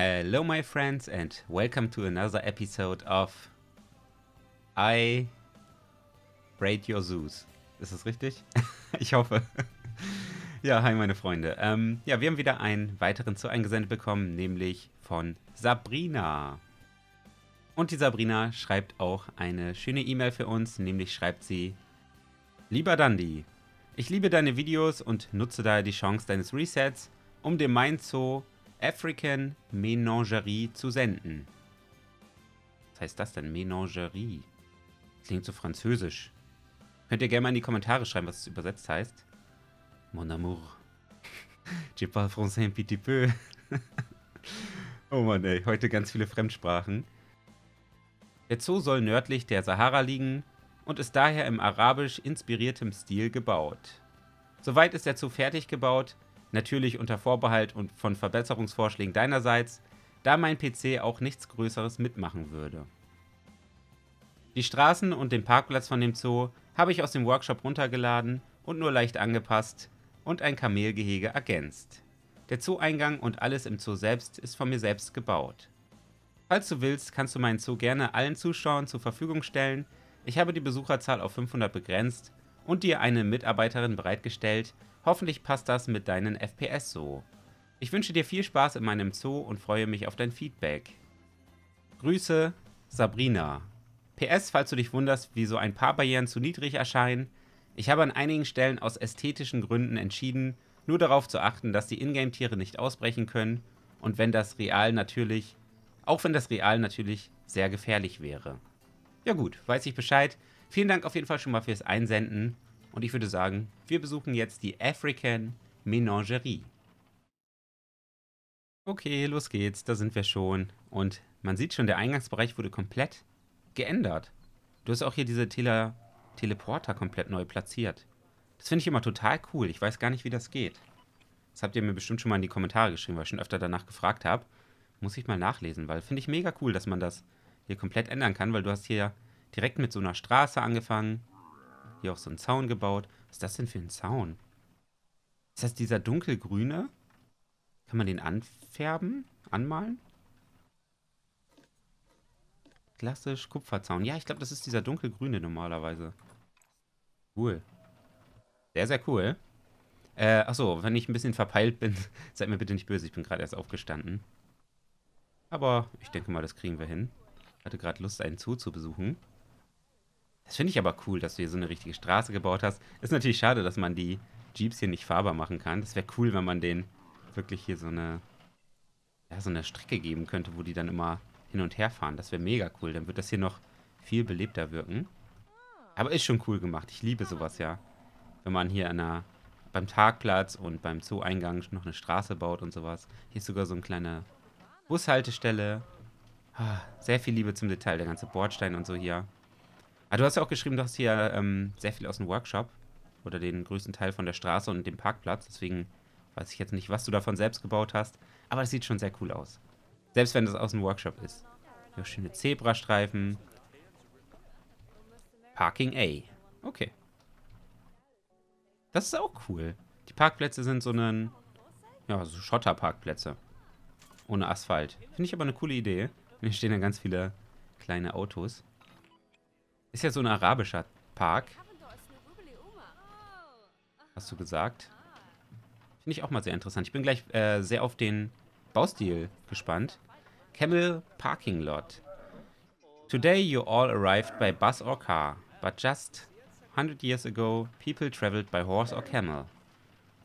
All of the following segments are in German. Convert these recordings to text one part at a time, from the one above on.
Hello, my friends, and welcome to another episode of I Braid Your Zoos. Ist das richtig? ich hoffe. ja, hi, meine Freunde. Ähm, ja, wir haben wieder einen weiteren zu eingesendet bekommen, nämlich von Sabrina. Und die Sabrina schreibt auch eine schöne E-Mail für uns, nämlich schreibt sie: Lieber Dandy, ich liebe deine Videos und nutze daher die Chance deines Resets, um dem Mind Zoo African Menagerie zu senden. Was heißt das denn? Menagerie. Klingt so französisch. Könnt ihr gerne mal in die Kommentare schreiben, was es übersetzt heißt. Mon amour. Je parle français un petit peu. oh Mann, ey. Heute ganz viele Fremdsprachen. Der Zoo soll nördlich der Sahara liegen und ist daher im arabisch inspiriertem Stil gebaut. Soweit ist der Zoo fertig gebaut, Natürlich unter Vorbehalt und von Verbesserungsvorschlägen deinerseits, da mein PC auch nichts Größeres mitmachen würde. Die Straßen und den Parkplatz von dem Zoo habe ich aus dem Workshop runtergeladen und nur leicht angepasst und ein Kamelgehege ergänzt. Der Zoo-Eingang und alles im Zoo selbst ist von mir selbst gebaut. Falls du willst, kannst du meinen Zoo gerne allen Zuschauern zur Verfügung stellen. Ich habe die Besucherzahl auf 500 begrenzt und dir eine Mitarbeiterin bereitgestellt, Hoffentlich passt das mit deinen FPS so. Ich wünsche dir viel Spaß in meinem Zoo und freue mich auf dein Feedback. Grüße, Sabrina. PS, falls du dich wunderst, wieso ein paar Barrieren zu niedrig erscheinen, ich habe an einigen Stellen aus ästhetischen Gründen entschieden, nur darauf zu achten, dass die Ingame-Tiere nicht ausbrechen können und wenn das real natürlich, auch wenn das real natürlich sehr gefährlich wäre. Ja gut, weiß ich Bescheid. Vielen Dank auf jeden Fall schon mal fürs Einsenden und ich würde sagen, wir besuchen jetzt die African Menagerie. Okay, los geht's, da sind wir schon. Und man sieht schon, der Eingangsbereich wurde komplett geändert. Du hast auch hier diese Tele Teleporter komplett neu platziert. Das finde ich immer total cool. Ich weiß gar nicht, wie das geht. Das habt ihr mir bestimmt schon mal in die Kommentare geschrieben, weil ich schon öfter danach gefragt habe. Muss ich mal nachlesen, weil finde ich mega cool, dass man das hier komplett ändern kann, weil du hast hier direkt mit so einer Straße angefangen hier auch so einen Zaun gebaut. Was ist das denn für ein Zaun? Ist das dieser dunkelgrüne? Kann man den anfärben? Anmalen? Klassisch Kupferzaun. Ja, ich glaube, das ist dieser dunkelgrüne normalerweise. Cool. Sehr, sehr cool. Äh, achso, wenn ich ein bisschen verpeilt bin, seid mir bitte nicht böse. Ich bin gerade erst aufgestanden. Aber ich denke mal, das kriegen wir hin. Ich hatte gerade Lust, einen Zoo zu besuchen. Das finde ich aber cool, dass du hier so eine richtige Straße gebaut hast. Ist natürlich schade, dass man die Jeeps hier nicht fahrbar machen kann. Das wäre cool, wenn man denen wirklich hier so eine, ja, so eine Strecke geben könnte, wo die dann immer hin und her fahren. Das wäre mega cool. Dann wird das hier noch viel belebter wirken. Aber ist schon cool gemacht. Ich liebe sowas ja. Wenn man hier einer, beim Tagplatz und beim Zoo-Eingang noch eine Straße baut und sowas. Hier ist sogar so eine kleine Bushaltestelle. Ah, sehr viel Liebe zum Detail, der ganze Bordstein und so hier. Ah, du hast ja auch geschrieben, du hast hier ähm, sehr viel aus dem Workshop oder den größten Teil von der Straße und dem Parkplatz. Deswegen weiß ich jetzt nicht, was du davon selbst gebaut hast. Aber das sieht schon sehr cool aus. Selbst wenn das aus dem Workshop ist. Hier schöne Zebrastreifen. Parking A. Okay. Das ist auch cool. Die Parkplätze sind so ein, ja, so Schotterparkplätze. Ohne Asphalt. Finde ich aber eine coole Idee. Hier stehen dann ganz viele kleine Autos. Ist ja so ein arabischer Park. Hast du gesagt? Finde ich auch mal sehr interessant. Ich bin gleich äh, sehr auf den Baustil gespannt. Camel Parking Lot. Today you all arrived by bus or car, but just 100 years ago people traveled by horse or camel.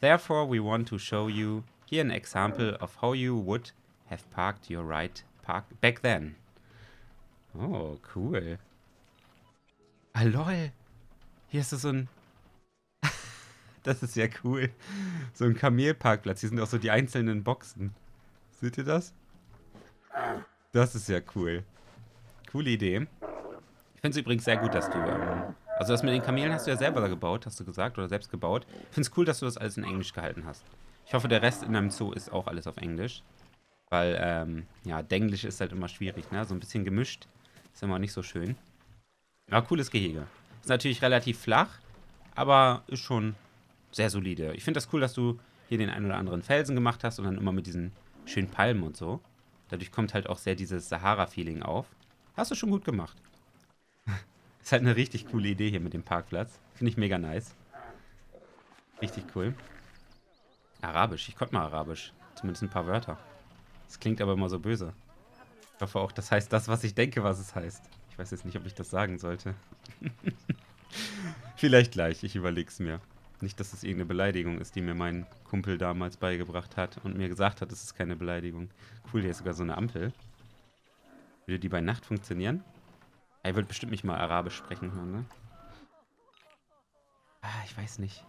Therefore we want to show you here an example of how you would have parked your ride park back then. Oh, cool. Ah, lol. Hier ist so ein... das ist ja cool. So ein Kamelparkplatz. Hier sind auch so die einzelnen Boxen. Seht ihr das? Das ist ja cool. Coole Idee. Ich finde es übrigens sehr gut, dass du... Ähm, also das mit den Kamelen hast du ja selber gebaut, hast du gesagt, oder selbst gebaut. Ich finde es cool, dass du das alles in Englisch gehalten hast. Ich hoffe, der Rest in deinem Zoo ist auch alles auf Englisch. Weil, ähm, ja, Denglisch ist halt immer schwierig, ne? So ein bisschen gemischt ist immer nicht so schön. Ja, cooles Gehege. Ist natürlich relativ flach, aber ist schon sehr solide. Ich finde das cool, dass du hier den einen oder anderen Felsen gemacht hast und dann immer mit diesen schönen Palmen und so. Dadurch kommt halt auch sehr dieses Sahara-Feeling auf. Hast du schon gut gemacht. ist halt eine richtig coole Idee hier mit dem Parkplatz. Finde ich mega nice. Richtig cool. Arabisch. Ich konnte mal Arabisch. Zumindest ein paar Wörter. Das klingt aber immer so böse. Ich hoffe auch, das heißt das, was ich denke, was es heißt. Ich weiß jetzt nicht, ob ich das sagen sollte. Vielleicht gleich. Ich überleg's mir. Nicht, dass es irgendeine Beleidigung ist, die mir mein Kumpel damals beigebracht hat und mir gesagt hat, es ist keine Beleidigung. Cool, hier ist sogar so eine Ampel. Würde die bei Nacht funktionieren? Er wird bestimmt nicht mal Arabisch sprechen hören, ne? Ah, ich weiß nicht.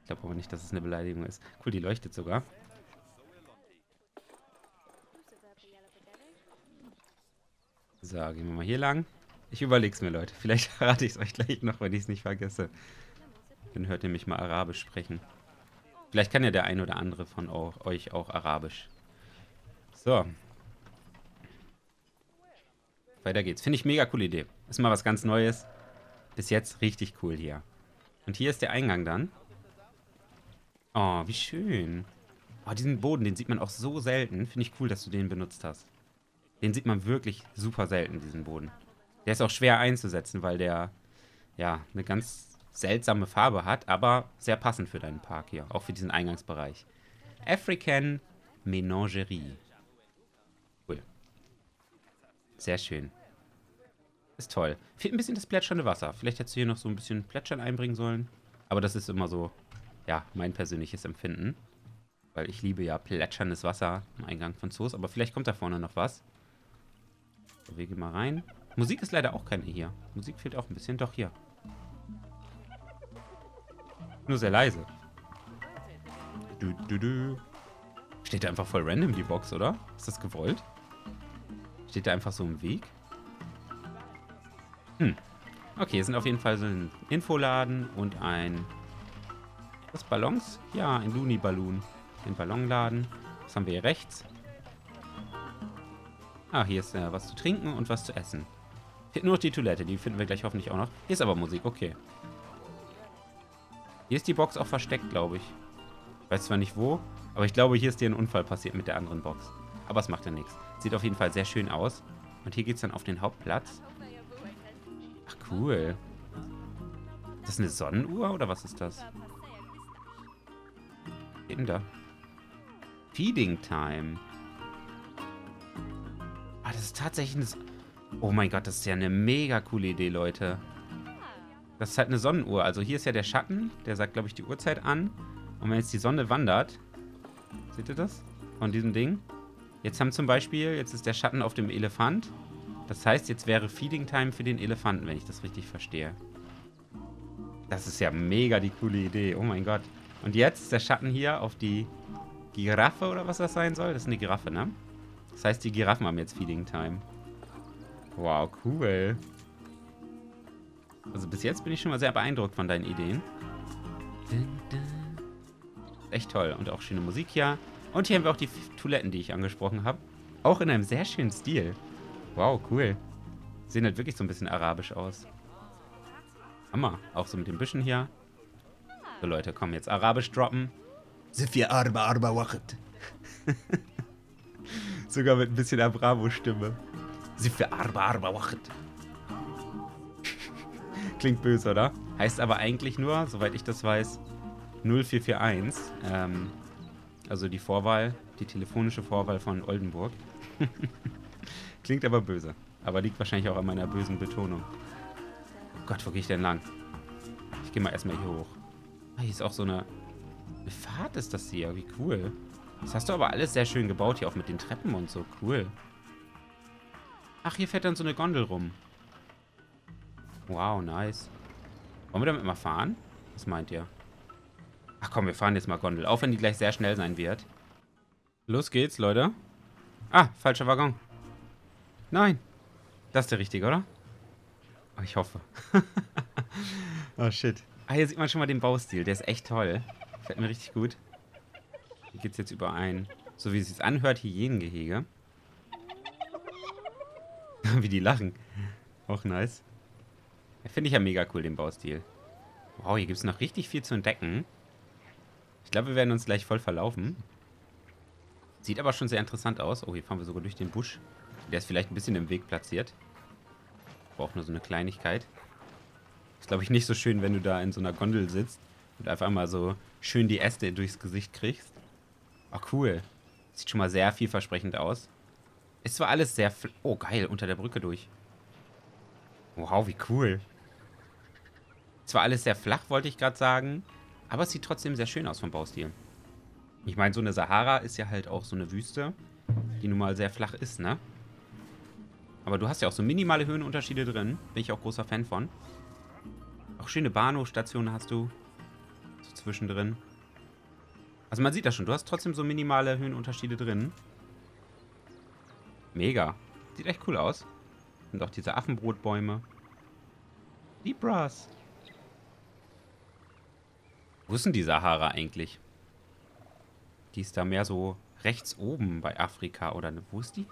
Ich glaube aber nicht, dass es eine Beleidigung ist. Cool, die leuchtet sogar. So, gehen wir mal hier lang. Ich überleg's mir, Leute. Vielleicht verrate ich es euch gleich noch, wenn ich es nicht vergesse. Dann hört ihr mich mal Arabisch sprechen. Vielleicht kann ja der ein oder andere von euch auch Arabisch. So. Weiter geht's. Finde ich mega coole Idee. Ist mal was ganz Neues. Bis jetzt richtig cool hier. Und hier ist der Eingang dann. Oh, wie schön. Oh, diesen Boden, den sieht man auch so selten. Finde ich cool, dass du den benutzt hast. Den sieht man wirklich super selten, diesen Boden. Der ist auch schwer einzusetzen, weil der, ja, eine ganz seltsame Farbe hat, aber sehr passend für deinen Park hier, auch für diesen Eingangsbereich. African Menagerie. Cool. Sehr schön. Ist toll. Fehlt ein bisschen das plätschernde Wasser. Vielleicht hättest du hier noch so ein bisschen Plätschern einbringen sollen. Aber das ist immer so, ja, mein persönliches Empfinden. Weil ich liebe ja plätscherndes Wasser am Eingang von Zoos. Aber vielleicht kommt da vorne noch was. So, wir gehen mal rein. Musik ist leider auch keine hier. Musik fehlt auch ein bisschen. Doch, hier. Nur sehr leise. Du, du, du. Steht da einfach voll random die Box, oder? Ist das gewollt? Steht da einfach so im Weg? Hm. Okay, es sind auf jeden Fall so ein Infoladen und ein... Was, Ballons? Ja, ein Looney-Balloon. Den Ballonladen. Was haben wir hier rechts? Ah, hier ist äh, was zu trinken und was zu essen. Fehlt nur noch die Toilette, die finden wir gleich hoffentlich auch noch. Hier ist aber Musik, okay. Hier ist die Box auch versteckt, glaube ich. Ich weiß zwar nicht wo, aber ich glaube, hier ist dir ein Unfall passiert mit der anderen Box. Aber es macht ja nichts. Sieht auf jeden Fall sehr schön aus. Und hier geht es dann auf den Hauptplatz. Ach, cool. Ist das eine Sonnenuhr oder was ist das? Denn da? Feeding Time. Ah, das ist tatsächlich eine... Oh mein Gott, das ist ja eine mega coole Idee, Leute. Das ist halt eine Sonnenuhr. Also hier ist ja der Schatten, der sagt, glaube ich, die Uhrzeit an. Und wenn jetzt die Sonne wandert, seht ihr das? Von diesem Ding. Jetzt haben zum Beispiel, jetzt ist der Schatten auf dem Elefant. Das heißt, jetzt wäre Feeding Time für den Elefanten, wenn ich das richtig verstehe. Das ist ja mega die coole Idee. Oh mein Gott. Und jetzt ist der Schatten hier auf die Giraffe oder was das sein soll. Das ist eine Giraffe, ne? Das heißt, die Giraffen haben jetzt Feeding Time. Wow, cool. Also bis jetzt bin ich schon mal sehr beeindruckt von deinen Ideen. Echt toll. Und auch schöne Musik hier. Und hier haben wir auch die Toiletten, die ich angesprochen habe. Auch in einem sehr schönen Stil. Wow, cool. Sehen halt wirklich so ein bisschen arabisch aus. Hammer. Auch so mit den Büschen hier. So Leute, komm jetzt arabisch droppen. Sifia arba arba wachet. Sogar mit ein bisschen Abramo-Stimme. Sifia arba arba wachet. Klingt böse, oder? Heißt aber eigentlich nur, soweit ich das weiß, 0441. Ähm, also die Vorwahl, die telefonische Vorwahl von Oldenburg. Klingt aber böse. Aber liegt wahrscheinlich auch an meiner bösen Betonung. Oh Gott, wo gehe ich denn lang? Ich gehe mal erstmal hier hoch. Ah, hier ist auch so eine... Eine Fahrt ist das hier. Wie cool. Das hast du aber alles sehr schön gebaut hier, auch mit den Treppen und so. Cool. Ach, hier fährt dann so eine Gondel rum. Wow, nice. Wollen wir damit mal fahren? Was meint ihr? Ach komm, wir fahren jetzt mal Gondel. Auch wenn die gleich sehr schnell sein wird. Los geht's, Leute. Ah, falscher Waggon. Nein. Das ist der richtige, oder? Oh, ich hoffe. oh, shit. Ah, hier sieht man schon mal den Baustil. Der ist echt toll. Fällt mir richtig gut. Hier geht's jetzt über ein, so wie es sich anhört, Hyänengehege. wie die lachen. Auch nice. Finde ich ja mega cool, den Baustil. Wow, hier gibt es noch richtig viel zu entdecken. Ich glaube, wir werden uns gleich voll verlaufen. Sieht aber schon sehr interessant aus. Oh, hier fahren wir sogar durch den Busch. Der ist vielleicht ein bisschen im Weg platziert. Braucht nur so eine Kleinigkeit. Ist, glaube ich, nicht so schön, wenn du da in so einer Gondel sitzt und einfach mal so schön die Äste durchs Gesicht kriegst. Oh, cool. Sieht schon mal sehr vielversprechend aus. Ist zwar alles sehr... Oh, geil, unter der Brücke durch. Wow, wie cool. Zwar alles sehr flach, wollte ich gerade sagen, aber es sieht trotzdem sehr schön aus vom Baustil. Ich meine, so eine Sahara ist ja halt auch so eine Wüste, die nun mal sehr flach ist, ne? Aber du hast ja auch so minimale Höhenunterschiede drin. Bin ich auch großer Fan von. Auch schöne Bahnhofstationen hast du. So zwischendrin. Also man sieht das schon. Du hast trotzdem so minimale Höhenunterschiede drin. Mega. Sieht echt cool aus. Und auch diese Affenbrotbäume. Libras. Wo ist denn die Sahara eigentlich? Die ist da mehr so rechts oben bei Afrika, oder ne, wo ist die?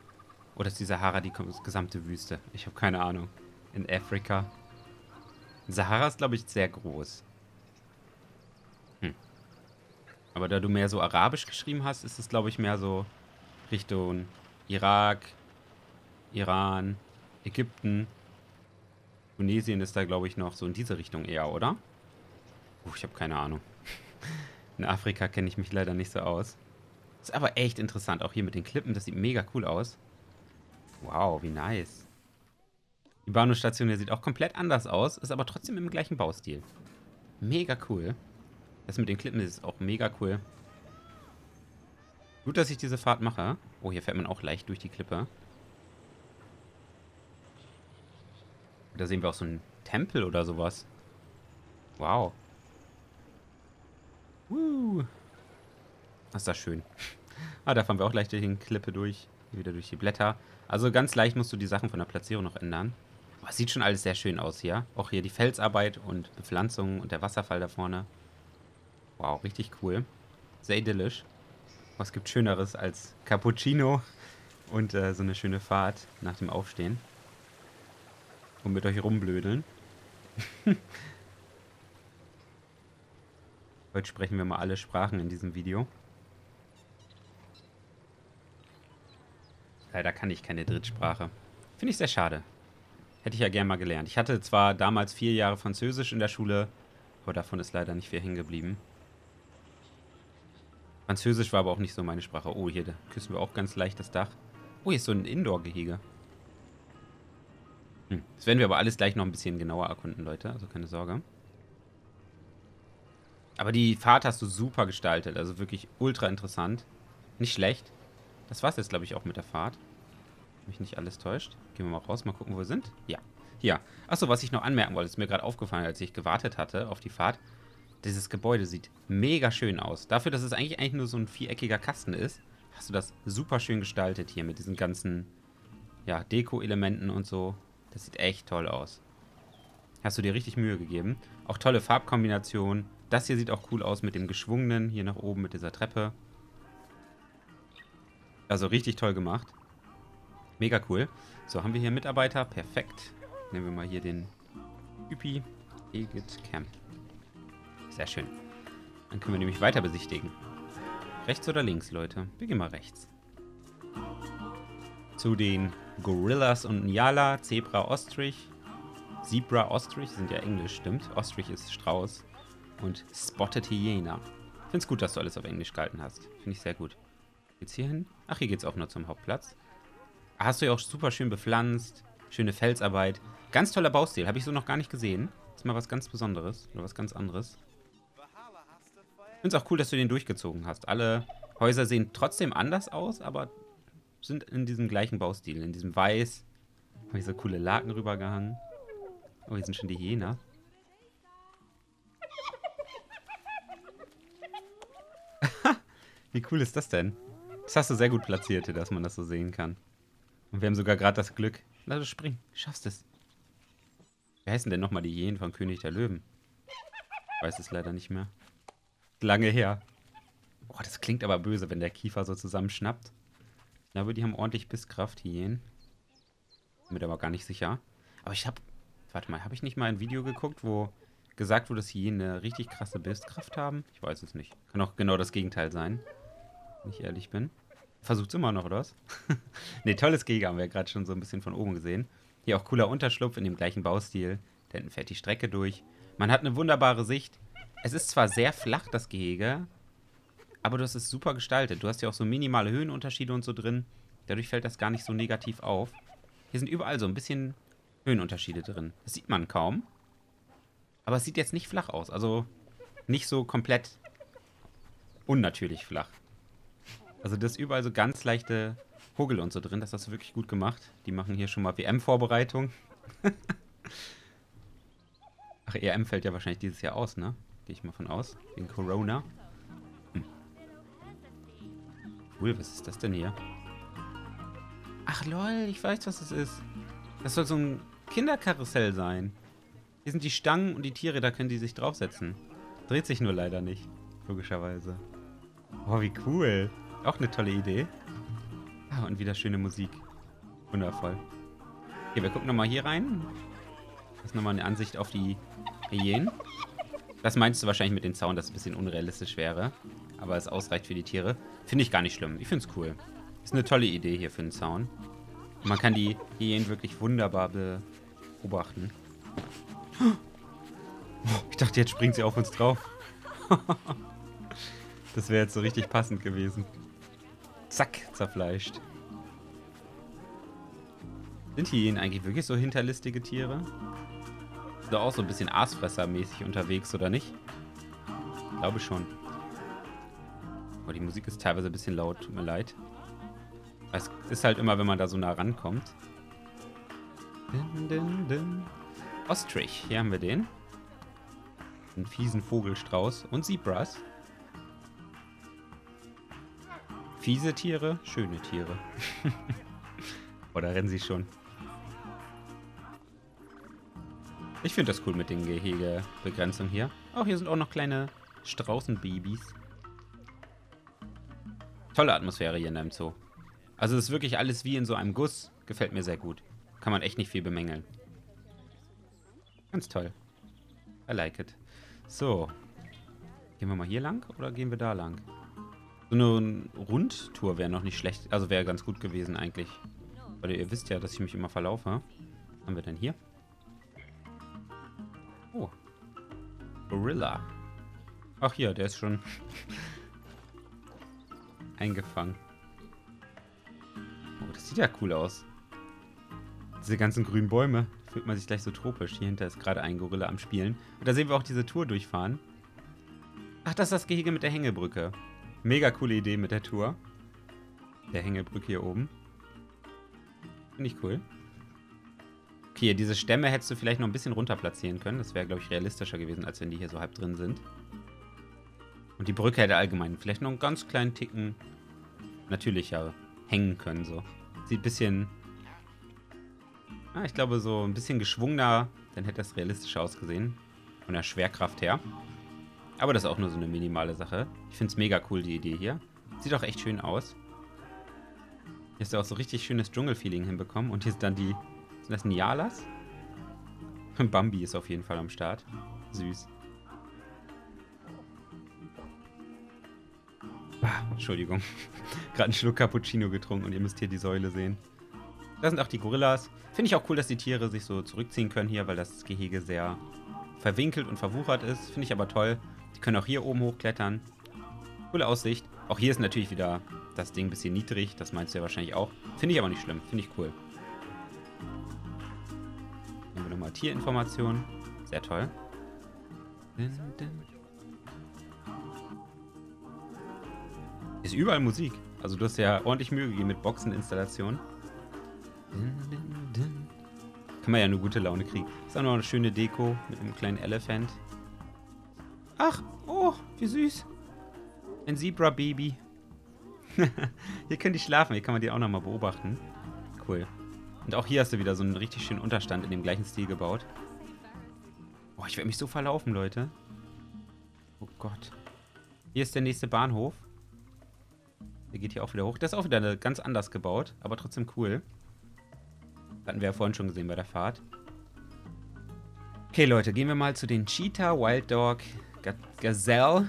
Oder ist die Sahara die gesamte Wüste? Ich habe keine Ahnung. In Afrika. Sahara ist, glaube ich, sehr groß. Hm. Aber da du mehr so arabisch geschrieben hast, ist es, glaube ich, mehr so Richtung Irak, Iran, Ägypten. Tunesien ist da, glaube ich, noch so in diese Richtung eher, oder? Uh, ich habe keine Ahnung. In Afrika kenne ich mich leider nicht so aus. Ist aber echt interessant, auch hier mit den Klippen. Das sieht mega cool aus. Wow, wie nice. Die Bahnhofstation hier sieht auch komplett anders aus, ist aber trotzdem im gleichen Baustil. Mega cool. Das mit den Klippen ist auch mega cool. Gut, dass ich diese Fahrt mache. Oh, hier fährt man auch leicht durch die Klippe. Da sehen wir auch so einen Tempel oder sowas. Wow. Woo. ist das schön. ah, da fahren wir auch leicht durch die Klippe durch. Wieder durch die Blätter. Also ganz leicht musst du die Sachen von der Platzierung noch ändern. Aber es sieht schon alles sehr schön aus hier. Auch hier die Felsarbeit und Bepflanzung und der Wasserfall da vorne. Wow, richtig cool. Sehr idyllisch. Was gibt Schöneres als Cappuccino und äh, so eine schöne Fahrt nach dem Aufstehen. Und mit euch rumblödeln. Heute sprechen wir mal alle Sprachen in diesem Video. Leider kann ich keine Drittsprache. Finde ich sehr schade. Hätte ich ja gern mal gelernt. Ich hatte zwar damals vier Jahre Französisch in der Schule, aber davon ist leider nicht viel hängen geblieben. Französisch war aber auch nicht so meine Sprache. Oh, hier küssen wir auch ganz leicht das Dach. Oh, hier ist so ein Indoor-Gehege. Hm. Das werden wir aber alles gleich noch ein bisschen genauer erkunden, Leute. Also keine Sorge. Aber die Fahrt hast du super gestaltet. Also wirklich ultra interessant. Nicht schlecht. Das war's jetzt, glaube ich, auch mit der Fahrt. Mich nicht alles täuscht. Gehen wir mal raus, mal gucken, wo wir sind. Ja, hier. Achso, was ich noch anmerken wollte, ist mir gerade aufgefallen, als ich gewartet hatte auf die Fahrt. Dieses Gebäude sieht mega schön aus. Dafür, dass es eigentlich, eigentlich nur so ein viereckiger Kasten ist, hast du das super schön gestaltet hier mit diesen ganzen ja, Deko-Elementen und so. Das sieht echt toll aus. Hast du dir richtig Mühe gegeben. Auch tolle Farbkombinationen. Das hier sieht auch cool aus mit dem geschwungenen hier nach oben mit dieser Treppe. Also richtig toll gemacht. Mega cool. So, haben wir hier Mitarbeiter. Perfekt. Nehmen wir mal hier den Üpi. Egit Camp. Sehr schön. Dann können wir nämlich weiter besichtigen. Rechts oder links, Leute? Wir gehen mal rechts. Zu den Gorillas und Nyala, Zebra, Ostrich. Zebra, Ostrich sind ja Englisch, stimmt. Ostrich ist Strauß. Und Spotted Hyena. Find's gut, dass du alles auf Englisch gehalten hast. Finde ich sehr gut. Geht's hier hin? Ach, hier geht's auch nur zum Hauptplatz. Hast du ja auch super schön bepflanzt. Schöne Felsarbeit. Ganz toller Baustil. Habe ich so noch gar nicht gesehen. Ist mal was ganz Besonderes. Oder was ganz anderes. Finde es auch cool, dass du den durchgezogen hast. Alle Häuser sehen trotzdem anders aus, aber sind in diesem gleichen Baustil. In diesem Weiß. Habe ich so coole Laken rübergehangen. Oh, hier sind schon die Hyänen. Wie cool ist das denn? Das hast du sehr gut platziert, dass man das so sehen kann. Und wir haben sogar gerade das Glück. Lass es springen. Du schaffst es. Wie heißen denn nochmal die Jähen von König der Löwen? Ich weiß es leider nicht mehr. Lange her. Boah, das klingt aber böse, wenn der Kiefer so zusammenschnappt. Ich glaube, die haben ordentlich Bisskraft, Hyänen. Bin mir aber gar nicht sicher. Aber ich habe... Warte mal, habe ich nicht mal ein Video geguckt, wo gesagt wurde, dass Hyänen eine richtig krasse Bisskraft haben? Ich weiß es nicht. Kann auch genau das Gegenteil sein wenn ich ehrlich bin. Versucht's immer noch, oder was? ne, tolles Gehege haben wir ja gerade schon so ein bisschen von oben gesehen. Hier auch cooler Unterschlupf in dem gleichen Baustil. Da hinten fährt die Strecke durch. Man hat eine wunderbare Sicht. Es ist zwar sehr flach, das Gehege, aber du hast es super gestaltet. Du hast ja auch so minimale Höhenunterschiede und so drin. Dadurch fällt das gar nicht so negativ auf. Hier sind überall so ein bisschen Höhenunterschiede drin. Das sieht man kaum. Aber es sieht jetzt nicht flach aus. Also nicht so komplett unnatürlich flach. Also das ist überall so ganz leichte Hugel und so drin. Das hast du wirklich gut gemacht. Die machen hier schon mal WM-Vorbereitung. Ach, EM fällt ja wahrscheinlich dieses Jahr aus, ne? Gehe ich mal von aus. Wegen Corona. Hm. Cool, was ist das denn hier? Ach lol, ich weiß, was es ist. Das soll so ein Kinderkarussell sein. Hier sind die Stangen und die Tiere, da können die sich draufsetzen. Dreht sich nur leider nicht, logischerweise. Oh, wie cool. Auch eine tolle Idee. Ah, und wieder schöne Musik. Wundervoll. Okay, wir gucken nochmal hier rein. Das ist nochmal eine Ansicht auf die Hyänen. Das meinst du wahrscheinlich mit dem Zaun, dass es ein bisschen unrealistisch wäre. Aber es ausreicht für die Tiere. Finde ich gar nicht schlimm. Ich finde es cool. Ist eine tolle Idee hier für einen Zaun. Und man kann die Hyänen wirklich wunderbar beobachten. Ich dachte, jetzt springt sie auf uns drauf. Das wäre jetzt so richtig passend gewesen. Zack, zerfleischt. Sind Hyänen eigentlich wirklich so hinterlistige Tiere? Sind doch auch so ein bisschen Aasfresser-mäßig unterwegs, oder nicht? Ich glaube schon. Oh, die Musik ist teilweise ein bisschen laut, tut mir leid. Es ist halt immer, wenn man da so nah rankommt. Din, din, din. Ostrich, hier haben wir den. Einen fiesen Vogelstrauß und Zebras. Fiese Tiere, schöne Tiere. Oder rennen sie schon? Ich finde das cool mit den Gehegebegrenzungen hier. Auch hier sind auch noch kleine Straußenbabys. Tolle Atmosphäre hier in einem Zoo. Also es ist wirklich alles wie in so einem Guss. Gefällt mir sehr gut. Kann man echt nicht viel bemängeln. Ganz toll. I like it. So. Gehen wir mal hier lang oder gehen wir da lang? So eine Rundtour wäre noch nicht schlecht. Also wäre ganz gut gewesen eigentlich. Weil ihr wisst ja, dass ich mich immer verlaufe. Was haben wir denn hier? Gorilla. Ach hier, der ist schon eingefangen. Oh, das sieht ja cool aus. Diese ganzen grünen Bäume. Fühlt man sich gleich so tropisch. Hier hinter ist gerade ein Gorilla am Spielen. Und da sehen wir auch diese Tour durchfahren. Ach, das ist das Gehege mit der Hängebrücke. Mega coole Idee mit der Tour. Der Hängebrücke hier oben. Finde ich cool. Okay, diese Stämme hättest du vielleicht noch ein bisschen runter platzieren können. Das wäre, glaube ich, realistischer gewesen, als wenn die hier so halb drin sind. Und die Brücke hätte allgemein vielleicht noch einen ganz kleinen Ticken natürlicher hängen können. So. Sieht ein bisschen... Ah, ich glaube, so ein bisschen geschwungener, dann hätte das realistischer ausgesehen. Von der Schwerkraft her. Aber das ist auch nur so eine minimale Sache. Ich finde es mega cool, die Idee hier. Sieht auch echt schön aus. Hier ist auch so richtig schönes Dschungelfeeling hinbekommen. Und hier sind dann die... Sind das Nialas? Bambi ist auf jeden Fall am Start. Süß. Ah, Entschuldigung. Gerade einen Schluck Cappuccino getrunken und ihr müsst hier die Säule sehen. Da sind auch die Gorillas. Finde ich auch cool, dass die Tiere sich so zurückziehen können hier, weil das Gehege sehr verwinkelt und verwuchert ist. Finde ich aber toll. Die können auch hier oben hochklettern. Coole Aussicht. Auch hier ist natürlich wieder das Ding ein bisschen niedrig. Das meinst du ja wahrscheinlich auch. Finde ich aber nicht schlimm. Finde ich cool. Tierinformationen. Sehr toll. Ist überall Musik. Also du hast ja ordentlich Mühe gegeben mit Boxeninstallationen. Kann man ja nur gute Laune kriegen. Ist auch noch eine schöne Deko mit einem kleinen Elephant. Ach, oh, wie süß. Ein Zebra-Baby. hier können die schlafen, hier kann man die auch nochmal beobachten. Cool. Und auch hier hast du wieder so einen richtig schönen Unterstand in dem gleichen Stil gebaut. Boah, ich werde mich so verlaufen, Leute. Oh Gott. Hier ist der nächste Bahnhof. Der geht hier auch wieder hoch. Der ist auch wieder ganz anders gebaut, aber trotzdem cool. Hatten wir ja vorhin schon gesehen bei der Fahrt. Okay, Leute, gehen wir mal zu den Cheetah Wild Dog Gazelle.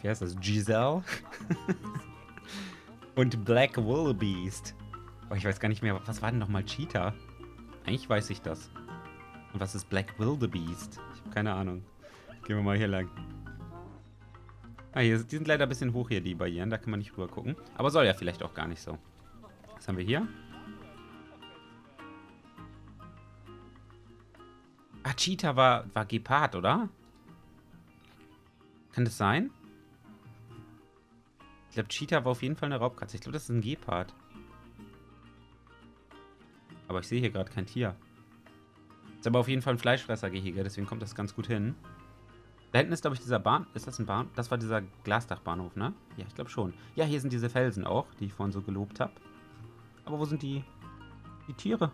Wie heißt das? Giselle. Und Black Wildebeest. Oh, ich weiß gar nicht mehr, was war denn nochmal Cheetah? Eigentlich weiß ich das. Und was ist Black Wildebeest? Ich habe keine Ahnung. Gehen wir mal hier lang. Ah, hier, die sind leider ein bisschen hoch hier, die Barrieren. Da kann man nicht rüber gucken. Aber soll ja vielleicht auch gar nicht so. Was haben wir hier? Ah, Cheetah war, war Gepard, oder? Kann das sein? Ich glaube, Cheetah war auf jeden Fall eine Raubkatze. Ich glaube, das ist ein Gepard. Aber ich sehe hier gerade kein Tier. Ist aber auf jeden Fall ein Fleischfressergehege, deswegen kommt das ganz gut hin. Da hinten ist, glaube ich, dieser Bahn... Ist das ein Bahn? Das war dieser Glasdachbahnhof, ne? Ja, ich glaube schon. Ja, hier sind diese Felsen auch, die ich vorhin so gelobt habe. Aber wo sind die... die Tiere?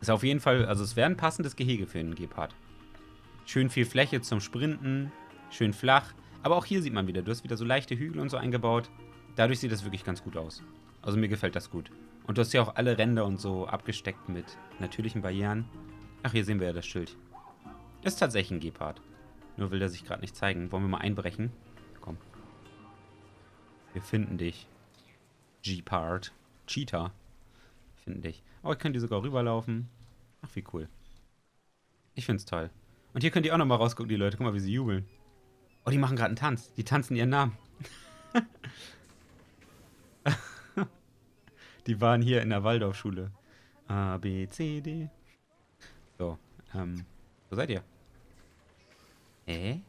Ist auf jeden Fall... Also es wäre ein passendes Gehege für einen Gepard. Schön viel Fläche zum Sprinten. Schön flach. Aber auch hier sieht man wieder, du hast wieder so leichte Hügel und so eingebaut. Dadurch sieht das wirklich ganz gut aus. Also mir gefällt das gut. Und du hast ja auch alle Ränder und so abgesteckt mit natürlichen Barrieren. Ach, hier sehen wir ja das Schild. Ist tatsächlich ein Gepard. Nur will er sich gerade nicht zeigen. Wollen wir mal einbrechen? Komm. Wir finden dich. Gepard. Cheetah. Finden dich. Oh, ich kann die sogar rüberlaufen. Ach, wie cool. Ich find's toll. Und hier könnt ihr auch nochmal rausgucken, die Leute. Guck mal, wie sie jubeln. Oh, die machen gerade einen Tanz. Die tanzen ihren Namen. die waren hier in der Waldorfschule. A, B, C, D. So, ähm, wo seid ihr? Hä?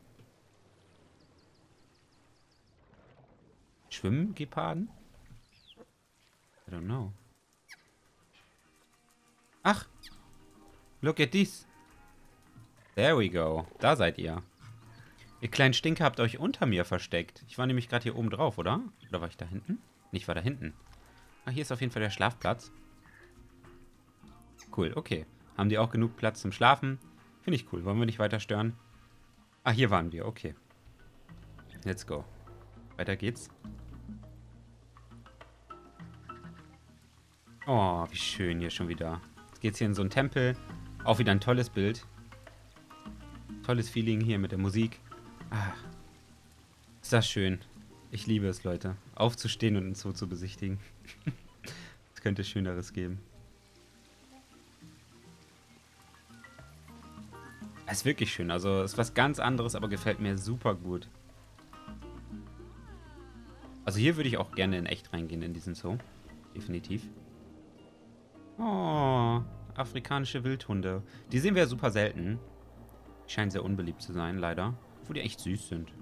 Schwimmen Geparden? I don't know. Ach! Look at this! There we go. Da seid ihr. Ihr kleinen Stinker habt euch unter mir versteckt. Ich war nämlich gerade hier oben drauf, oder? Oder war ich da hinten? Nicht, war da hinten. Ah, hier ist auf jeden Fall der Schlafplatz. Cool, okay. Haben die auch genug Platz zum Schlafen? Finde ich cool. Wollen wir nicht weiter stören? Ah, hier waren wir. Okay. Let's go. Weiter geht's. Oh, wie schön hier schon wieder. Jetzt geht's hier in so einen Tempel. Auch wieder ein tolles Bild tolles Feeling hier mit der Musik. Ah, ist das schön. Ich liebe es, Leute. Aufzustehen und einen Zoo zu besichtigen. es könnte Schöneres geben. Es ist wirklich schön. Also, es ist was ganz anderes, aber gefällt mir super gut. Also, hier würde ich auch gerne in echt reingehen in diesen Zoo. Definitiv. Oh, afrikanische Wildhunde. Die sehen wir ja super selten. Die scheinen sehr unbeliebt zu sein, leider. Obwohl die echt süß sind.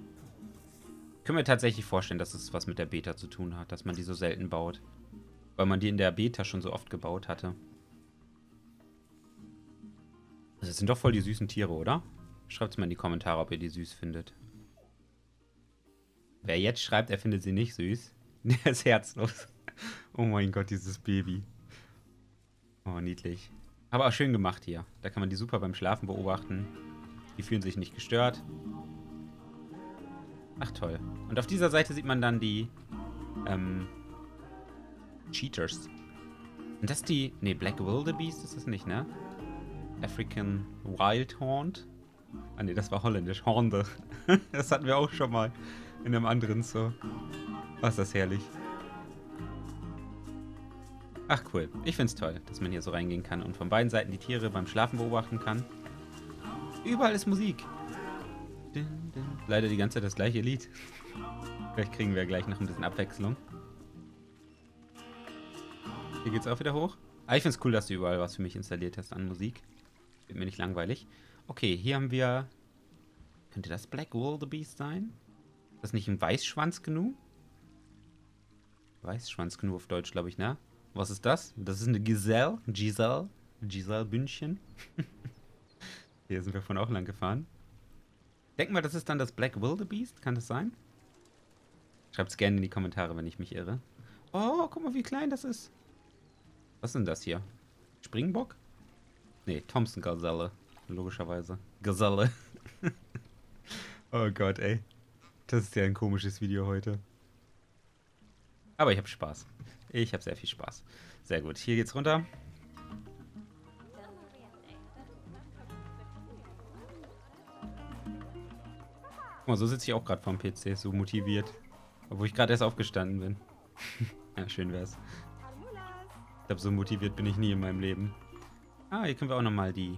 Können wir tatsächlich vorstellen, dass es was mit der Beta zu tun hat, dass man die so selten baut. Weil man die in der Beta schon so oft gebaut hatte. Also das sind doch voll die süßen Tiere, oder? Schreibt es mal in die Kommentare, ob ihr die süß findet. Wer jetzt schreibt, er findet sie nicht süß, der ist herzlos. Oh mein Gott, dieses Baby. Oh, niedlich. Aber auch schön gemacht hier. Da kann man die super beim Schlafen beobachten. Die fühlen sich nicht gestört. Ach toll. Und auf dieser Seite sieht man dann die ähm, Cheaters. Und das die... Ne, Black Wildebeest ist das nicht, ne? African Wildhorn. Ah ne, das war holländisch. Hornde. das hatten wir auch schon mal in einem anderen so. Was ist das herrlich. Ach cool. Ich find's toll, dass man hier so reingehen kann und von beiden Seiten die Tiere beim Schlafen beobachten kann. Überall ist Musik. Leider die ganze Zeit das gleiche Lied. Vielleicht kriegen wir gleich noch ein bisschen Abwechslung. Hier geht's auch wieder hoch. Ah, ich finde es cool, dass du überall was für mich installiert hast an Musik. Wird mir nicht langweilig. Okay, hier haben wir... Könnte das Black Wildebeest sein? Ist das nicht ein Weißschwanzgnu? Weißschwanzgnu auf Deutsch, glaube ich, ne? Was ist das? Das ist eine Giselle. Giselle. Giselle Bündchen. Hier sind wir vorhin auch lang gefahren. Denk mal, das ist dann das Black Wildebeest. Kann das sein? Schreibt es gerne in die Kommentare, wenn ich mich irre. Oh, guck mal, wie klein das ist. Was ist denn das hier? Springbock? Nee, Thompson Gazelle. Logischerweise. Gazelle. oh Gott, ey. Das ist ja ein komisches Video heute. Aber ich habe Spaß. Ich habe sehr viel Spaß. Sehr gut. Hier geht's runter. Guck mal, so sitze ich auch gerade vom PC, so motiviert. Obwohl ich gerade erst aufgestanden bin. ja, schön wär's. Ich glaube, so motiviert bin ich nie in meinem Leben. Ah, hier können wir auch nochmal die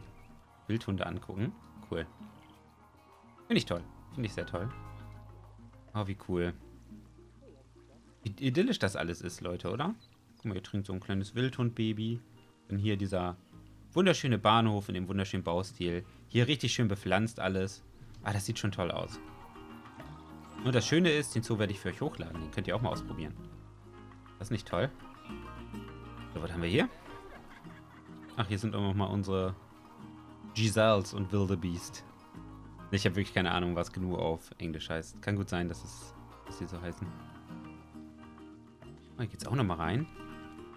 Wildhunde angucken. Cool. Finde ich toll. Finde ich sehr toll. Oh, wie cool. Wie idyllisch das alles ist, Leute, oder? Guck mal, hier trinkt so ein kleines Wildhundbaby. Und hier dieser wunderschöne Bahnhof in dem wunderschönen Baustil. Hier richtig schön bepflanzt alles. Ah, das sieht schon toll aus. Und das Schöne ist, den Zoo werde ich für euch hochladen. Den könnt ihr auch mal ausprobieren. Das ist nicht toll. So, was haben wir hier? Ach, hier sind auch noch mal unsere Giselles und Wildebeest. Ich habe wirklich keine Ahnung, was GNU auf Englisch heißt. Kann gut sein, dass, es, dass die so heißen. Oh, hier geht's auch noch mal rein.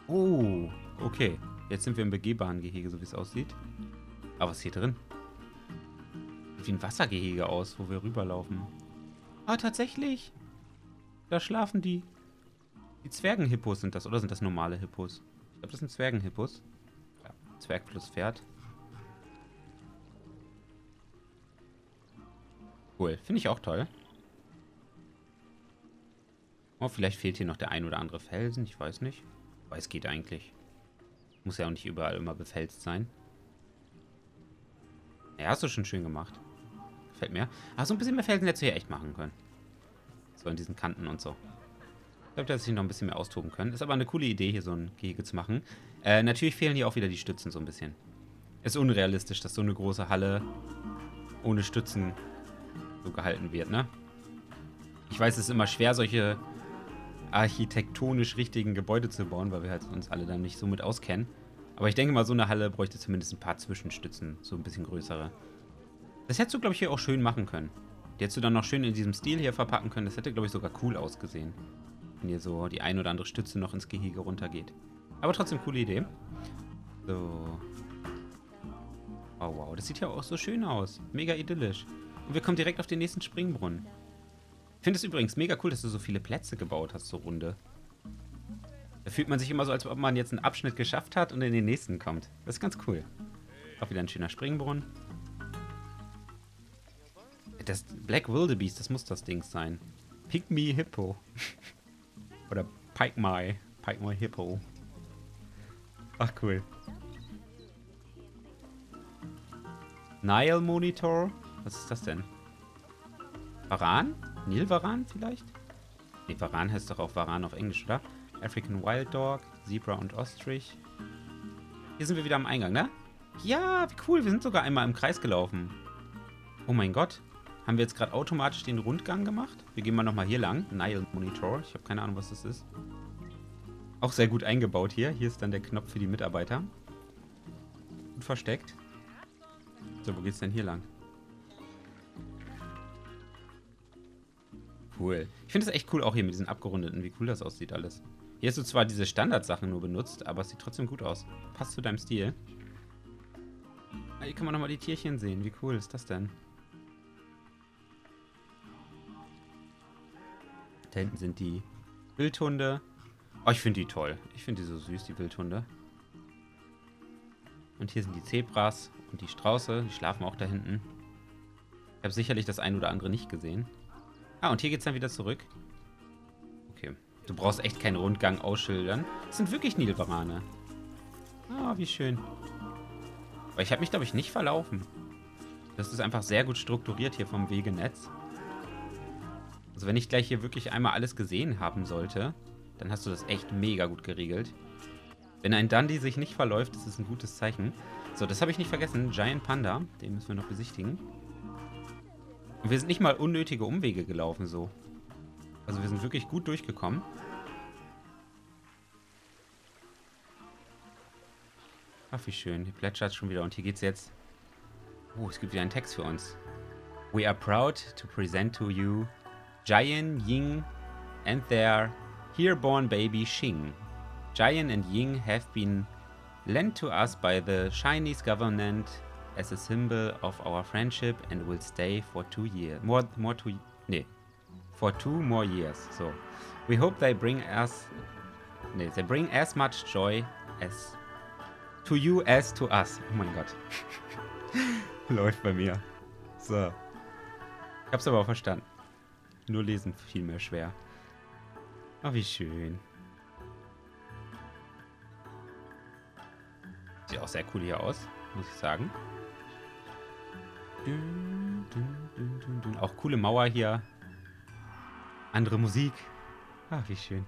Oh, okay. Jetzt sind wir im begehbaren Gehege, so wie es aussieht. Aber was ist hier drin? Sieht wie ein Wassergehege aus, wo wir rüberlaufen. Ah, tatsächlich. Da schlafen die. Die Zwergenhippos sind das, oder sind das normale Hippos? Ich glaube, das sind Zwergenhippos. Ja, Zwerg plus Pferd. Cool. Finde ich auch toll. Oh, vielleicht fehlt hier noch der ein oder andere Felsen. Ich weiß nicht. Aber es geht eigentlich. Muss ja auch nicht überall immer befälzt sein. Ja, hast du schon schön gemacht. Gefällt mir. Ah, so ein bisschen mehr Felsen hättest du hier echt machen können. So in diesen Kanten und so. Ich glaube, da hätte sich noch ein bisschen mehr austoben können. Ist aber eine coole Idee, hier so ein Gehege zu machen. Äh, natürlich fehlen hier auch wieder die Stützen so ein bisschen. Ist unrealistisch, dass so eine große Halle ohne Stützen so gehalten wird, ne? Ich weiß, es ist immer schwer, solche architektonisch richtigen Gebäude zu bauen, weil wir halt uns alle dann nicht so mit auskennen. Aber ich denke mal, so eine Halle bräuchte zumindest ein paar Zwischenstützen, so ein bisschen größere. Das hättest du, glaube ich, hier auch schön machen können. Die hättest du dann noch schön in diesem Stil hier verpacken können. Das hätte, glaube ich, sogar cool ausgesehen. Wenn hier so die ein oder andere Stütze noch ins Gehege runtergeht. Aber trotzdem coole Idee. So. Oh, wow. Das sieht ja auch so schön aus. Mega idyllisch. Und wir kommen direkt auf den nächsten Springbrunnen. Ich finde es übrigens mega cool, dass du so viele Plätze gebaut hast, so runde. Da fühlt man sich immer so, als ob man jetzt einen Abschnitt geschafft hat und in den nächsten kommt. Das ist ganz cool. Auch wieder ein schöner Springbrunnen. Das Black Wildebeest, das muss das Ding sein. Pygmy Hippo. Oder Pike My. Hippo. Ach, cool. Nile Monitor. Was ist das denn? Varan? Nilvaran vielleicht? Ne, Varan heißt doch auch Varan auf Englisch, oder? African Wild Dog, Zebra und Ostrich. Hier sind wir wieder am Eingang, ne? Ja, wie cool. Wir sind sogar einmal im Kreis gelaufen. Oh mein Gott. Haben wir jetzt gerade automatisch den Rundgang gemacht? Wir gehen mal nochmal hier lang. Nile Monitor. Ich habe keine Ahnung, was das ist. Auch sehr gut eingebaut hier. Hier ist dann der Knopf für die Mitarbeiter. Gut versteckt. So, wo geht's denn hier lang? Cool. Ich finde es echt cool auch hier mit diesen abgerundeten, wie cool das aussieht alles. Hier hast du zwar diese Standardsachen nur benutzt, aber es sieht trotzdem gut aus. Passt zu deinem Stil. Ah, hier kann man nochmal die Tierchen sehen. Wie cool ist das denn? Da hinten sind die Wildhunde. Oh, ich finde die toll. Ich finde die so süß, die Wildhunde. Und hier sind die Zebras und die Strauße. Die schlafen auch da hinten. Ich habe sicherlich das ein oder andere nicht gesehen. Ah, und hier geht es dann wieder zurück. Okay. Du brauchst echt keinen Rundgang ausschildern. Das sind wirklich Nilvarane. Ah, wie schön. Aber ich habe mich, glaube ich, nicht verlaufen. Das ist einfach sehr gut strukturiert hier vom Wegenetz. Also wenn ich gleich hier wirklich einmal alles gesehen haben sollte, dann hast du das echt mega gut geregelt. Wenn ein Dandy sich nicht verläuft, ist es ein gutes Zeichen. So, das habe ich nicht vergessen. Giant Panda, den müssen wir noch besichtigen. Und wir sind nicht mal unnötige Umwege gelaufen so. Also wir sind wirklich gut durchgekommen. Ach, wie schön. Hier plätschert schon wieder. Und hier geht's jetzt... Oh, es gibt wieder einen Text für uns. We are proud to present to you Jian, Ying and their here-born baby Xing. Jian and Ying have been lent to us by the Chinese government as a symbol of our friendship and will stay for two years. More, more two, nee, for two more years. So, we hope they bring us, nee, they bring as much joy as to you as to us. Oh mein Gott. Läuft bei mir. So. Ich hab's aber auch verstanden. Nur lesen viel mehr schwer. Oh, wie schön. Sieht auch sehr cool hier aus, muss ich sagen. Dün, dün, dün, auch coole Mauer hier. Andere Musik. Ach, wie schön.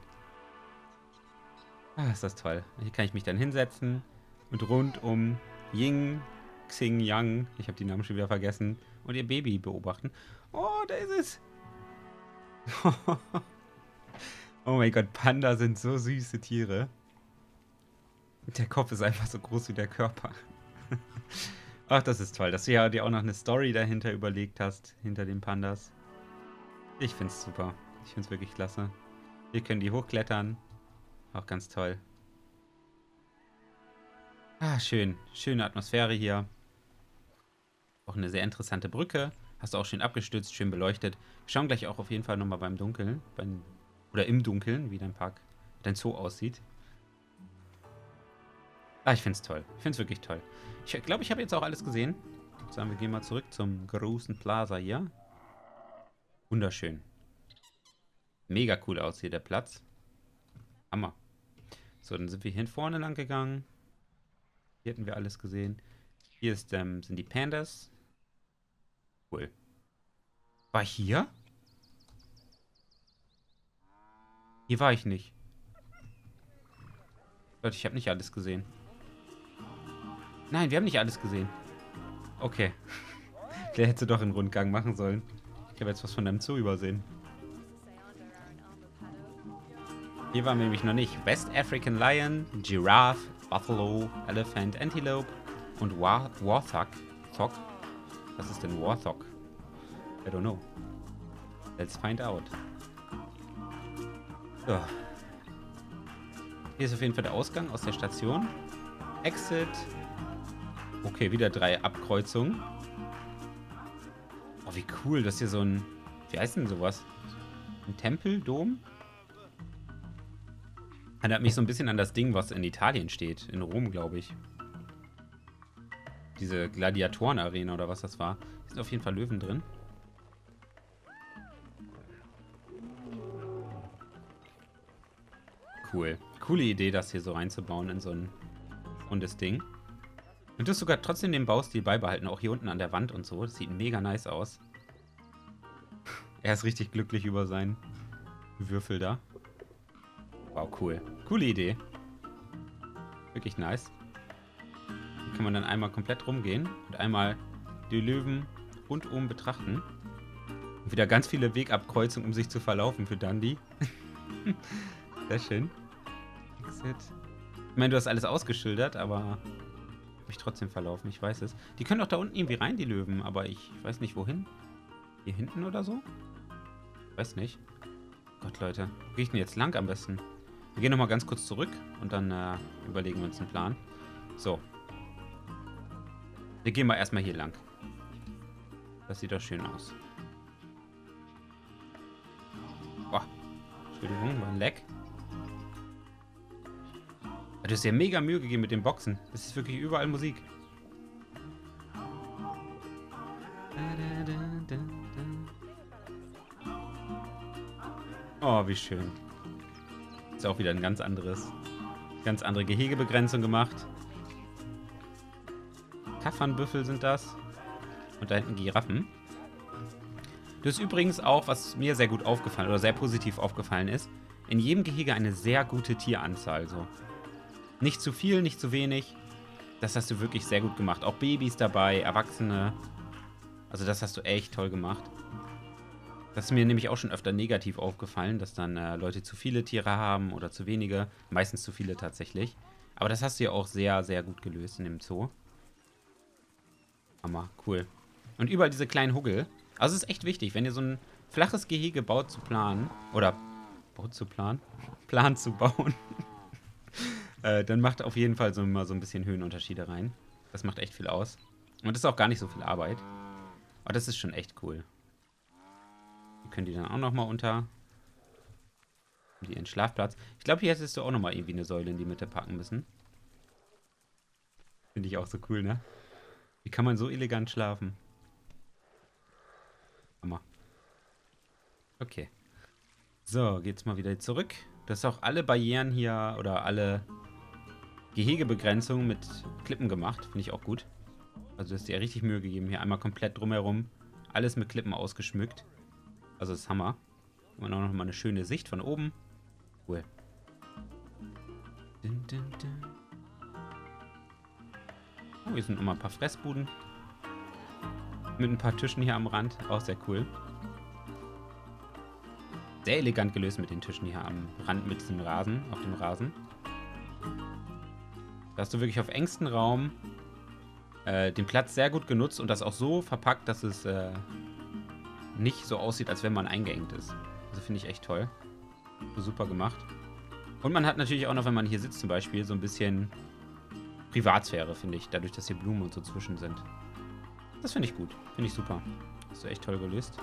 Ah, ist das toll. Hier kann ich mich dann hinsetzen und rund um Ying, Xing, Yang, ich habe die Namen schon wieder vergessen, und ihr Baby beobachten. Oh, da ist es. oh mein Gott, Panda sind so süße Tiere. Der Kopf ist einfach so groß wie der Körper. Ach, das ist toll, dass du ja dir auch noch eine Story dahinter überlegt hast, hinter den Pandas. Ich find's super. Ich find's wirklich klasse. Wir können die hochklettern. Auch ganz toll. Ah, schön. Schöne Atmosphäre hier. Auch eine sehr interessante Brücke. Hast du auch schön abgestützt, schön beleuchtet. Wir schauen gleich auch auf jeden Fall nochmal beim Dunkeln. Beim, oder im Dunkeln, wie dein Park, dein Zoo aussieht. Ah, ich finde es toll. Ich finde es wirklich toll. Ich glaube, ich habe jetzt auch alles gesehen. Sagen wir gehen mal zurück zum großen Plaza hier. Wunderschön. Mega cool aus hier der Platz. Hammer. So, dann sind wir hier vorne lang gegangen. Hier hätten wir alles gesehen. Hier ist, ähm, sind die Pandas. Cool. War ich hier? Hier war ich nicht. Leute, ich habe nicht alles gesehen. Nein, wir haben nicht alles gesehen. Okay. Der hätte doch einen Rundgang machen sollen. Ich habe jetzt was von deinem Zoo übersehen. Hier waren wir nämlich noch nicht. West African Lion, Giraffe, Buffalo, Elephant, Antelope und War Warthog. Thog? Was ist denn Warthog? I don't know. Let's find out. So. Hier ist auf jeden Fall der Ausgang aus der Station. Exit Okay, wieder drei Abkreuzungen. Oh, wie cool, dass hier so ein... Wie heißt denn sowas? Ein Tempeldom? Erinnert mich so ein bisschen an das Ding, was in Italien steht. In Rom, glaube ich. Diese Gladiatoren-Arena oder was das war. Hier sind auf jeden Fall Löwen drin. Cool. Coole Idee, das hier so reinzubauen in so ein rundes Ding. Und du hast sogar trotzdem den Baustil beibehalten, auch hier unten an der Wand und so. Das sieht mega nice aus. Er ist richtig glücklich über seinen Würfel da. Wow, cool. Coole Idee. Wirklich nice. Kann man dann einmal komplett rumgehen und einmal die Löwen rundum betrachten. Und wieder ganz viele Wegabkreuzungen, um sich zu verlaufen für Dundee. Sehr schön. Exit. Ich meine, du hast alles ausgeschildert, aber mich trotzdem verlaufen, ich weiß es. Die können doch da unten irgendwie rein, die Löwen, aber ich weiß nicht wohin. Hier hinten oder so? Weiß nicht. Gott, Leute. Wo gehe ich denn jetzt lang am besten? Wir gehen nochmal ganz kurz zurück und dann äh, überlegen wir uns einen Plan. So. Wir gehen mal erstmal hier lang. Das sieht doch schön aus. Boah. Entschuldigung, war ein Leck. Du hast ja mega Mühe gegeben mit den Boxen. Das ist wirklich überall Musik. Oh, wie schön. Ist auch wieder ein ganz anderes, ganz andere Gehegebegrenzung gemacht. Kaffernbüffel sind das. Und da hinten Giraffen. Das ist übrigens auch, was mir sehr gut aufgefallen oder sehr positiv aufgefallen ist, in jedem Gehege eine sehr gute Tieranzahl. So. Nicht zu viel, nicht zu wenig. Das hast du wirklich sehr gut gemacht. Auch Babys dabei, Erwachsene. Also das hast du echt toll gemacht. Das ist mir nämlich auch schon öfter negativ aufgefallen, dass dann äh, Leute zu viele Tiere haben oder zu wenige. Meistens zu viele tatsächlich. Aber das hast du ja auch sehr, sehr gut gelöst in dem Zoo. Hammer, cool. Und überall diese kleinen Huggel. Also es ist echt wichtig, wenn ihr so ein flaches Gehege baut zu planen, oder baut zu planen, Plan zu bauen, äh, dann macht auf jeden Fall so mal so ein bisschen Höhenunterschiede rein. Das macht echt viel aus. Und das ist auch gar nicht so viel Arbeit. Aber das ist schon echt cool. Wir können die dann auch nochmal unter. Die ihren Schlafplatz. Ich glaube, hier hättest du auch nochmal irgendwie eine Säule in die Mitte packen müssen. Finde ich auch so cool, ne? Wie kann man so elegant schlafen? Hammer. Okay. So, geht's mal wieder zurück. Du hast auch alle Barrieren hier oder alle Gehegebegrenzungen mit Klippen gemacht. Finde ich auch gut. Also du hast dir richtig Mühe gegeben. Hier einmal komplett drumherum. Alles mit Klippen ausgeschmückt. Also das ist Hammer. Und auch noch mal eine schöne Sicht von oben. Cool. Oh, hier sind nochmal ein paar Fressbuden. Mit ein paar Tischen hier am Rand. Auch sehr cool. Sehr elegant gelöst mit den Tischen hier am Rand mit diesem Rasen, auf dem Rasen. Da hast du wirklich auf engstem Raum äh, den Platz sehr gut genutzt und das auch so verpackt, dass es äh, nicht so aussieht, als wenn man eingeengt ist. Also finde ich echt toll. Super gemacht. Und man hat natürlich auch noch, wenn man hier sitzt zum Beispiel, so ein bisschen Privatsphäre, finde ich. Dadurch, dass hier Blumen und so zwischen sind. Das finde ich gut. Finde ich super. Hast du echt toll gelöst.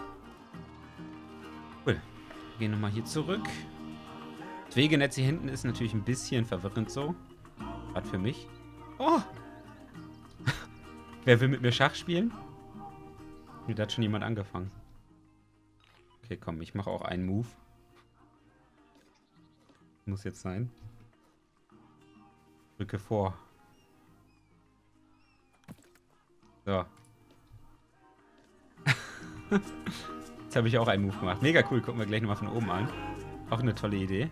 Cool. Wir gehen nochmal hier zurück. Das Wegenetz hier hinten ist natürlich ein bisschen verwirrend so. Gerade für mich. Oh! Wer will mit mir Schach spielen? Mir hat schon jemand angefangen. Okay, komm, ich mache auch einen Move. Muss jetzt sein. Drücke vor. So. jetzt habe ich auch einen Move gemacht. Mega cool, gucken wir gleich nochmal von oben an. Auch eine tolle Idee.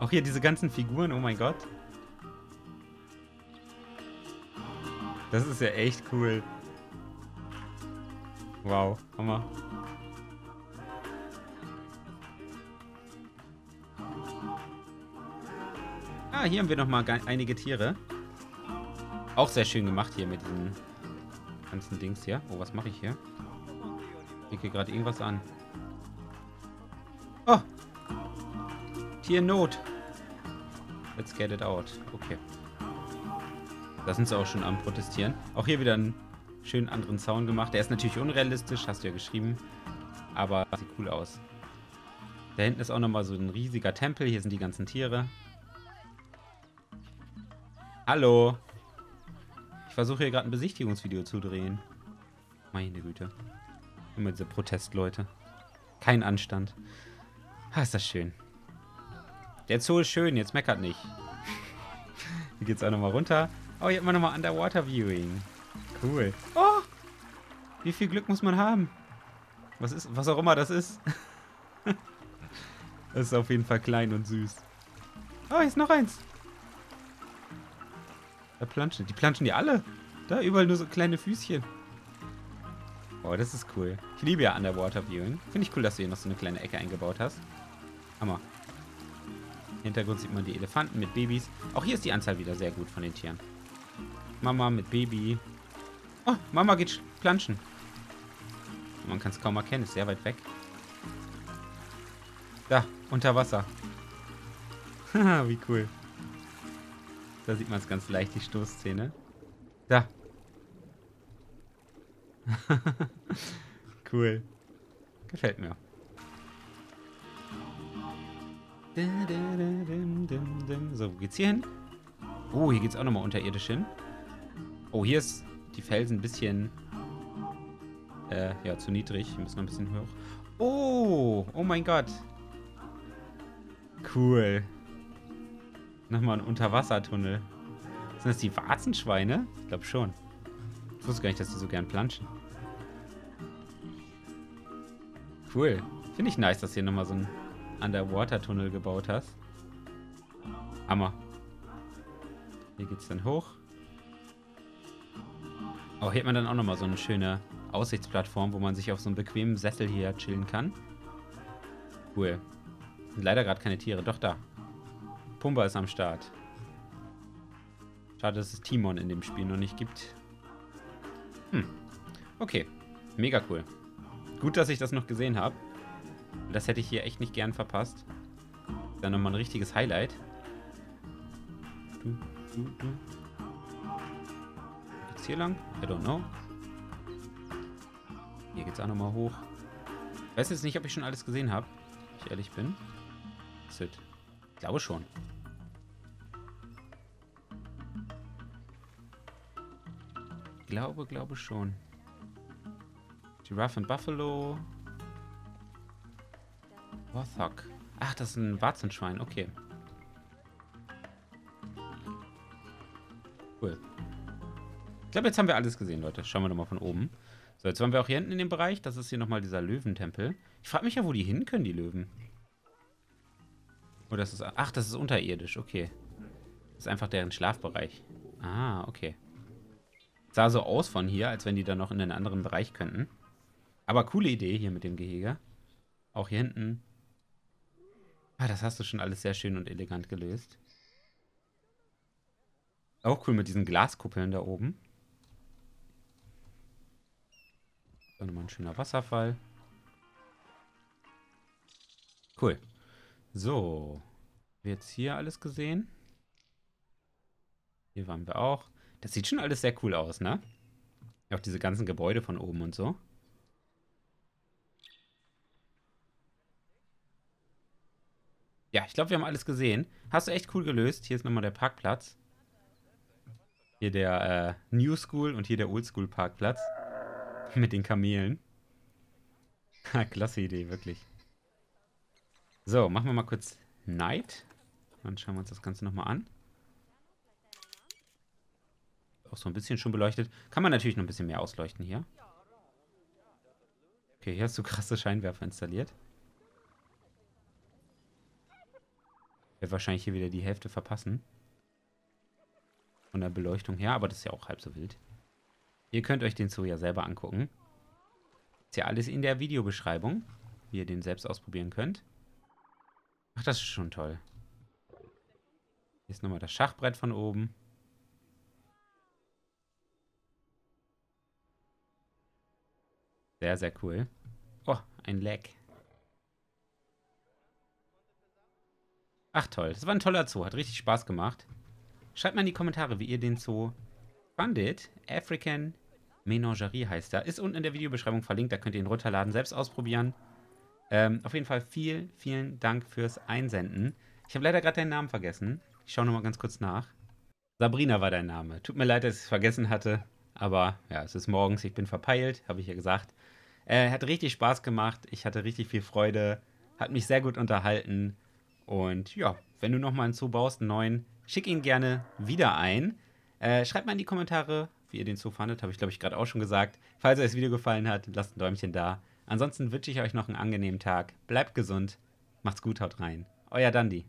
Auch hier diese ganzen Figuren, oh mein Gott. Das ist ja echt cool. Wow, Hammer. Ah, hier haben wir nochmal einige Tiere. Auch sehr schön gemacht hier mit diesen ganzen Dings hier. Oh, was mache ich hier? Ich hier gerade irgendwas an. Oh! Tier in Not. Let's get it out. Okay. Da sind sie auch schon am Protestieren. Auch hier wieder einen schönen anderen Zaun gemacht. Der ist natürlich unrealistisch, hast du ja geschrieben. Aber sieht cool aus. Da hinten ist auch nochmal so ein riesiger Tempel. Hier sind die ganzen Tiere. Hallo. Ich versuche hier gerade ein Besichtigungsvideo zu drehen. Meine Güte. Immer diese Protestleute. Kein Anstand. Ah, ist das schön. Der Zoo ist schön, jetzt meckert nicht. Hier geht's auch nochmal runter. Oh, hier hat man nochmal Underwater Viewing. Cool. Oh! Wie viel Glück muss man haben? Was ist, was auch immer das ist. das ist auf jeden Fall klein und süß. Oh, hier ist noch eins. Da planschen. Die planschen die alle. Da überall nur so kleine Füßchen. Boah, das ist cool. Ich liebe ja Underwater Viewing. Finde ich cool, dass du hier noch so eine kleine Ecke eingebaut hast. Hammer. Im Hintergrund sieht man die Elefanten mit Babys. Auch hier ist die Anzahl wieder sehr gut von den Tieren. Mama mit Baby. Oh, Mama geht planschen. Man kann es kaum erkennen, ist sehr weit weg. Da, unter Wasser. Haha, wie cool. Da sieht man es ganz leicht, die Stoßzähne. Da. cool. Gefällt mir. So, wo geht's hier hin? Oh, hier geht's auch nochmal unterirdisch hin. Oh, hier ist die Felsen ein bisschen... Äh, ja, zu niedrig. Wir müssen noch ein bisschen hoch. Oh, oh mein Gott. Cool. Nochmal ein Unterwassertunnel. Sind das die Warzenschweine? Ich glaube schon. Ich wusste gar nicht, dass die so gern planschen. Cool. Finde ich nice, dass du hier nochmal so einen Underwater-Tunnel gebaut hast. Hammer. Hier geht's dann hoch. Oh, hier hat man dann auch nochmal so eine schöne Aussichtsplattform, wo man sich auf so einem bequemen Sessel hier chillen kann. Cool. Sind leider gerade keine Tiere. Doch, da. Pumba ist am Start. Schade, dass es Timon in dem Spiel noch nicht gibt. Hm. Okay. Mega cool. Gut, dass ich das noch gesehen habe. Das hätte ich hier echt nicht gern verpasst. Dann nochmal ein richtiges Highlight. Du, du, du. Geht's hier lang? I don't know. Hier geht's auch nochmal hoch. Ich weiß jetzt nicht, ob ich schon alles gesehen habe. Ich ehrlich bin. Sit. Ich glaube schon. Glaube, glaube schon. Giraffe und Buffalo. Warthog. Ach, das ist ein Warzenschwein. Okay. Cool. Ich glaube, jetzt haben wir alles gesehen, Leute. Schauen wir doch mal von oben. So, jetzt waren wir auch hier hinten in dem Bereich. Das ist hier nochmal dieser Löwentempel. Ich frage mich ja, wo die hin können, die Löwen. Oh, das ist... Ach, das ist unterirdisch. Okay. Das ist einfach deren Schlafbereich. Ah, okay. Sah so aus von hier, als wenn die da noch in einen anderen Bereich könnten. Aber coole Idee hier mit dem Gehege. Auch hier hinten. Ah, das hast du schon alles sehr schön und elegant gelöst. Auch cool mit diesen Glaskuppeln da oben. Dann nochmal ein schöner Wasserfall. Cool. So. Haben wir jetzt hier alles gesehen? Hier waren wir auch. Das sieht schon alles sehr cool aus, ne? Auch diese ganzen Gebäude von oben und so. Ja, ich glaube, wir haben alles gesehen. Hast du echt cool gelöst. Hier ist nochmal der Parkplatz. Hier der äh, New School und hier der Old School Parkplatz. Mit den Kamelen. Klasse Idee, wirklich. So, machen wir mal kurz Night. Dann schauen wir uns das Ganze nochmal an. Auch so ein bisschen schon beleuchtet. Kann man natürlich noch ein bisschen mehr ausleuchten hier. Okay, hier hast du krasse Scheinwerfer installiert. Wird wahrscheinlich hier wieder die Hälfte verpassen. Von der Beleuchtung her, aber das ist ja auch halb so wild. Ihr könnt euch den Zoo ja selber angucken. Ist ja alles in der Videobeschreibung, wie ihr den selbst ausprobieren könnt. Ach, das ist schon toll. Hier ist nochmal das Schachbrett von oben. Sehr, sehr cool. Oh, ein Leck. Ach toll, das war ein toller Zoo, hat richtig Spaß gemacht. Schreibt mal in die Kommentare, wie ihr den Zoo fandet. African Menagerie heißt er. Ist unten in der Videobeschreibung verlinkt, da könnt ihr ihn runterladen, selbst ausprobieren. Ähm, auf jeden Fall vielen, vielen Dank fürs Einsenden. Ich habe leider gerade deinen Namen vergessen. Ich schaue nochmal ganz kurz nach. Sabrina war dein Name. Tut mir leid, dass ich es vergessen hatte. Aber ja, es ist morgens, ich bin verpeilt, habe ich ja gesagt. Äh, hat richtig Spaß gemacht. Ich hatte richtig viel Freude. Hat mich sehr gut unterhalten. Und ja, wenn du nochmal einen Zoo baust, einen neuen, schick ihn gerne wieder ein. Äh, schreibt mal in die Kommentare, wie ihr den Zoo fandet. Habe ich, glaube ich, gerade auch schon gesagt. Falls euch das Video gefallen hat, lasst ein Däumchen da. Ansonsten wünsche ich euch noch einen angenehmen Tag. Bleibt gesund. Macht's gut, haut rein. Euer Dandy.